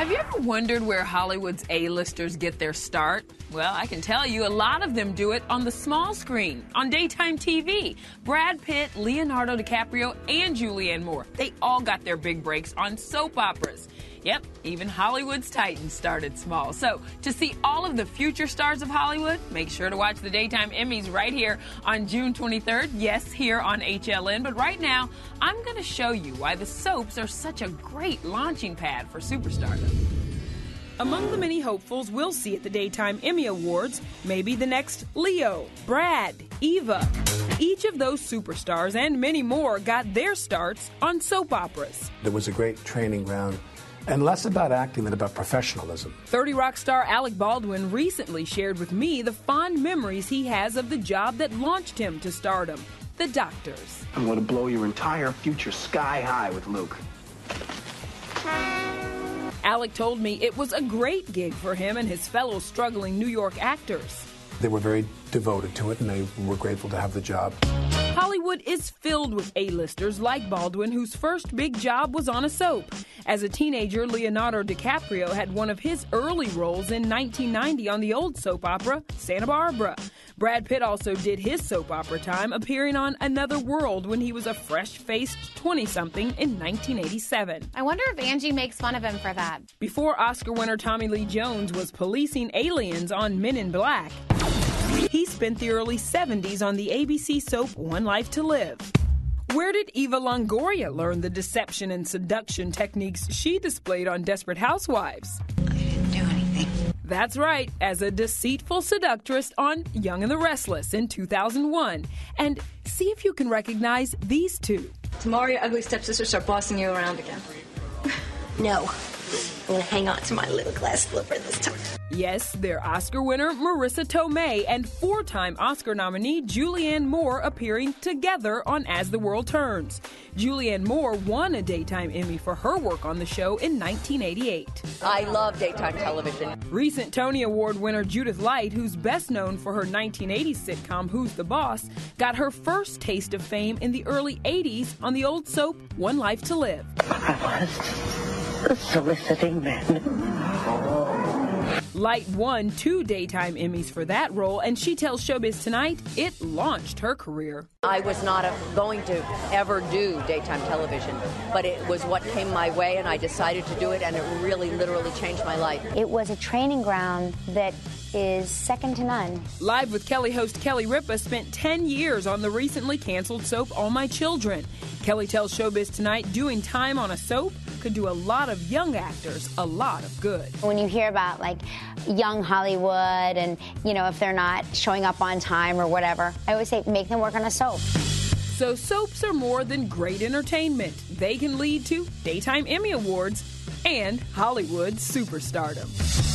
Have you ever wondered where Hollywood's A-listers get their start? Well, I can tell you a lot of them do it on the small screen, on daytime TV. Brad Pitt, Leonardo DiCaprio, and Julianne Moore, they all got their big breaks on soap operas. Yep, even Hollywood's Titans started small. So, to see all of the future stars of Hollywood, make sure to watch the Daytime Emmys right here on June 23rd. Yes, here on HLN. But right now, I'm going to show you why the soaps are such a great launching pad for superstardom. Among the many hopefuls we'll see at the Daytime Emmy Awards, maybe the next Leo, Brad, Eva. Each of those superstars and many more got their starts on soap operas. It was a great training ground and less about acting than about professionalism. 30 Rock star Alec Baldwin recently shared with me the fond memories he has of the job that launched him to stardom the doctors. I'm going to blow your entire future sky high with Luke. Alec told me it was a great gig for him and his fellow struggling New York actors. They were very devoted to it and they were grateful to have the job. Hollywood is filled with A-listers like Baldwin, whose first big job was on a soap. As a teenager, Leonardo DiCaprio had one of his early roles in 1990 on the old soap opera, Santa Barbara. Brad Pitt also did his soap opera time, appearing on Another World when he was a fresh faced 20 something in 1987. I wonder if Angie makes fun of him for that. Before Oscar winner Tommy Lee Jones was policing aliens on Men in Black, he spent the early 70s on the ABC soap One Life to Live. Where did Eva Longoria learn the deception and seduction techniques she displayed on Desperate Housewives? That's right, as a deceitful seductress on Young and the Restless in 2001. And see if you can recognize these two. Tomorrow your ugly stepsister start bossing you around again. no. I'm gonna hang on to my little glass slipper this time. Yes, they're Oscar winner Marisa Tomei and four time Oscar nominee Julianne Moore appearing together on As the World Turns. Julianne Moore won a Daytime Emmy for her work on the show in 1988. I love daytime television. Recent Tony Award winner Judith Light, who's best known for her 1980s sitcom Who's the Boss, got her first taste of fame in the early 80s on the old soap One Life to Live. I was soliciting men. Light won two daytime Emmys for that role, and she tells Showbiz Tonight it launched her career. I was not a, going to ever do daytime television, but it was what came my way, and I decided to do it, and it really, literally changed my life. It was a training ground that is second to none. Live with Kelly host Kelly Ripa spent 10 years on the recently canceled soap All My Children. Kelly tells Showbiz Tonight doing time on a soap could do a lot of young actors a lot of good. When you hear about like young Hollywood and, you know, if they're not showing up on time or whatever, I always say make them work on a soap. So soaps are more than great entertainment. They can lead to daytime Emmy Awards and Hollywood superstardom.